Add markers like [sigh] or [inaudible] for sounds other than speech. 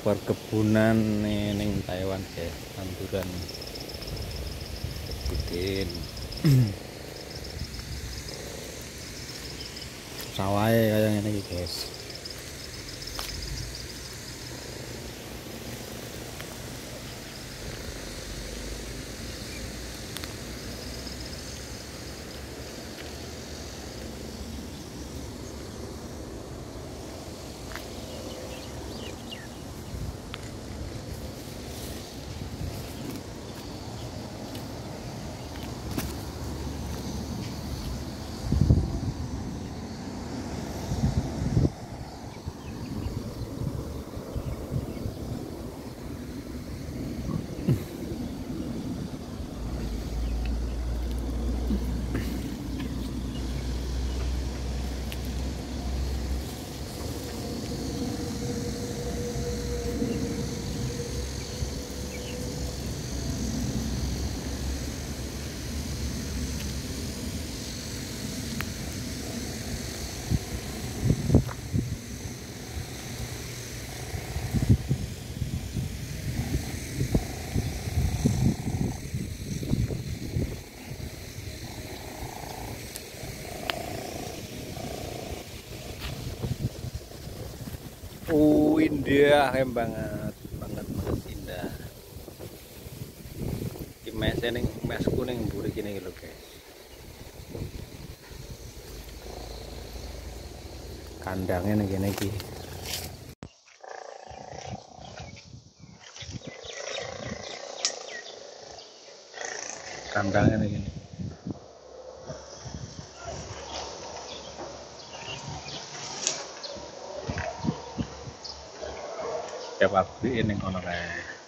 perkebunan ning Taiwan [clears throat] guys tanduran pudin sawah kayak ini guys Oh indah em banget banget banget indah. Di mes ini mes kuning buri gini gitu guys. Kandangnya nih gini ki kandangnya nih gini tiap pabrik ini kono kayak